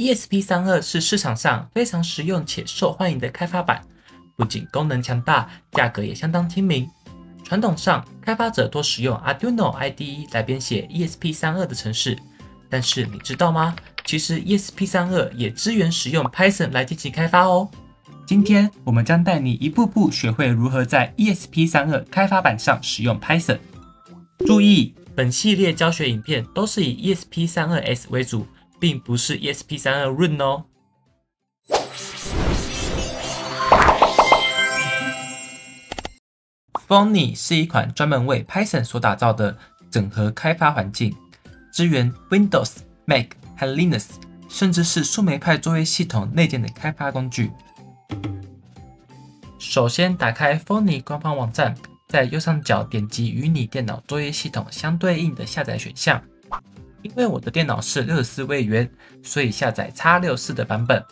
ESP 三二是市场上非常实用且受欢迎的开发版，不仅功能强大，价格也相当亲民。传统上，开发者多使用 Arduino IDE 来编写 ESP 三二的程式，但是你知道吗？其实 ESP 三二也支援使用 Python 来进行开发哦。今天我们将带你一步步学会如何在 ESP 三二开发板上使用 Python。注意，本系列教学影片都是以 ESP 三二 S 为主。并不是 ESP 三二 Run 哦。Phony 是一款专门为 Python 所打造的整合开发环境，支援 Windows、Mac 和 Linux，甚至是树莓派作业系统内建的开发工具。首先打开 Phony 官方网站，在右上角点击与你电脑作业系统相对应的下载选项。因为我的电脑是六十四位元，所以下载 x 六四的版本。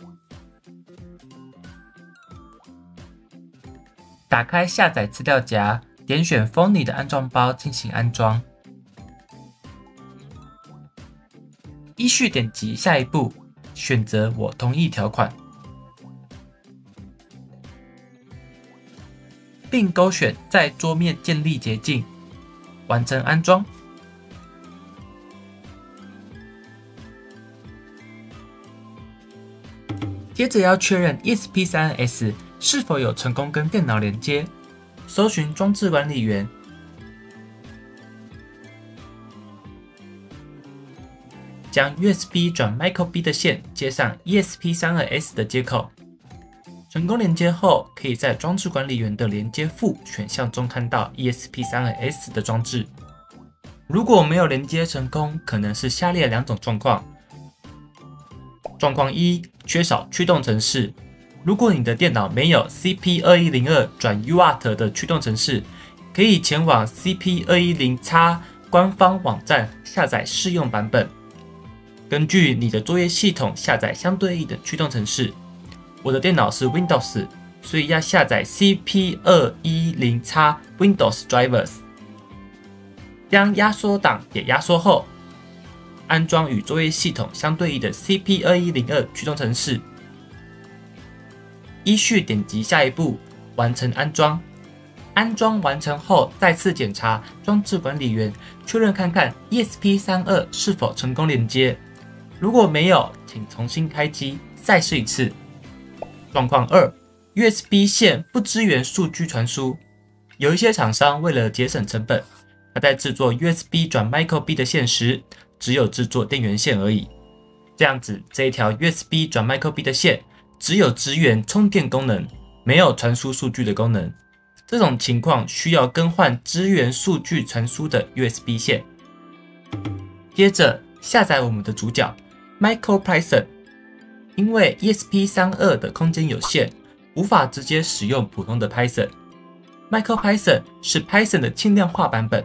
打开下载资料夹，点选 Phony 的安装包进行安装。依序点击下一步，选择我同意条款，并勾选在桌面建立捷径，完成安装。接着要确认 ESP32S 是否有成功跟电脑连接，搜寻装置管理员，将 USB 转 Micro B 的线接上 ESP32S 的接口，成功连接后，可以在装置管理员的连接副选项中看到 ESP32S 的装置。如果没有连接成功，可能是下列两种状况。状况一：缺少驱动程式。如果你的电脑没有 CP2102 转 UART 的驱动程式，可以前往 CP210X 官方网站下载试用版本，根据你的作业系统下载相对应的驱动程式。我的电脑是 Windows，所以要下载 CP210X Windows Drivers。将压缩档也压缩后。安装与作业系统相对应的 CP2102 驱动程式，依序点击下一步，完成安装。安装完成后，再次检查装置管理员，确认看看 ESP32 是否成功连接。如果没有，请重新开机，再试一次。状况二：USB 线不支援数据传输。有一些厂商为了节省成本，他在制作 USB 转 Micro B 的线时。只有制作电源线而已，这样子这一条 USB 转 Micro B 的线只有支援充电功能，没有传输数据的功能。这种情况需要更换支援数据传输的 USB 线。接着下载我们的主角 Micro Python，因为 ESP 三二的空间有限，无法直接使用普通的 Python。Micro Python 是 Python 的轻量化版本。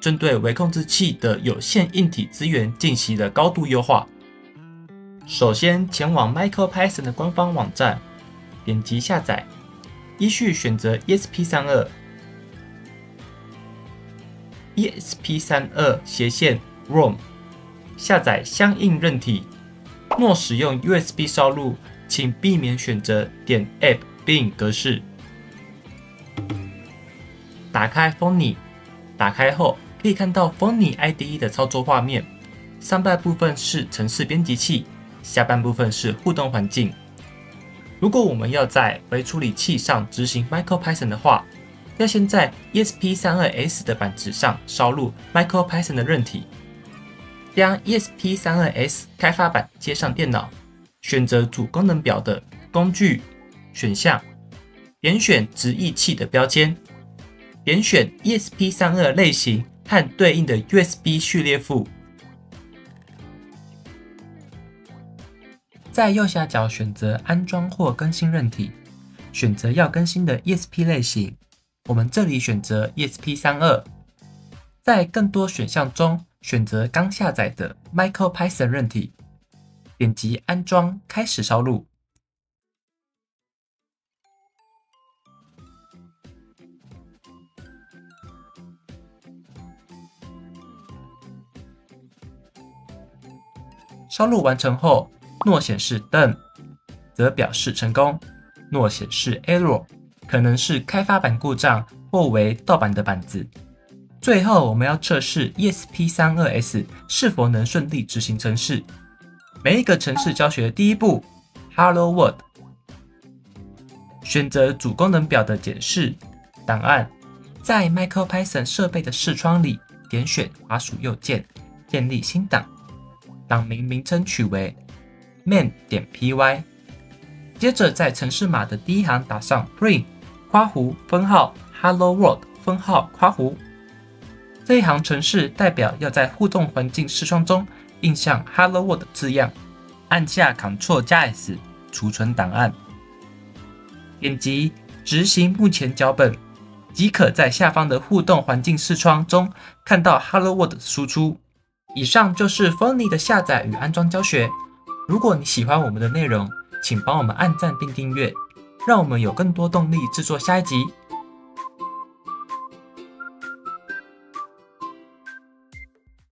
针对微控制器的有限硬体资源进行了高度优化。首先前往 MicroPython 的官方网站，点击下载，依序选择 ESP32、ESP32 斜线 ROM，下载相应韧体。若使用 USB 烧录，请避免选择点 App Bin 格式。打开 Phony，打开后。可以看到 Phony IDE 的操作画面，上半部分是程式编辑器，下半部分是互动环境。如果我们要在微处理器上执行 MicroPython 的话，要先在 ESP32S 的板子上烧入 MicroPython 的韧体，将 ESP32S 开发板接上电脑，选择主功能表的工具选项，点选直译器的标签，点选 ESP32 类型。和对应的 USB 序列副，在右下角选择安装或更新韧体，选择要更新的 ESP 类型。我们这里选择 ESP32，在更多选项中选择刚下载的 MicroPython 韧体，点击安装，开始烧录。烧录完成后，若显示 Done，则表示成功；若显示 Error，可能是开发板故障或为盗版的板子。最后，我们要测试 ESP32S 是否能顺利执行程式。每一个程式教学的第一步，Hello World，选择主功能表的检视档案，在 MicroPython 设备的视窗里点选滑鼠右键，建立新档，档名名称取为 man 点 py，接着在程式码的第一行打上 print 括弧分号 Hello World 分号括弧。这一行程式代表要在互动环境视窗中印上 Hello World 字样，按下 Ctrl 加 S 储存档案，点击执行目前脚本，即可在下方的互动环境视窗中看到 Hello World 输出。以上就是 f o n y 的下载与安装教学。如果你喜欢我们的内容，请帮我们按赞并订阅，让我们有更多动力制作下一集。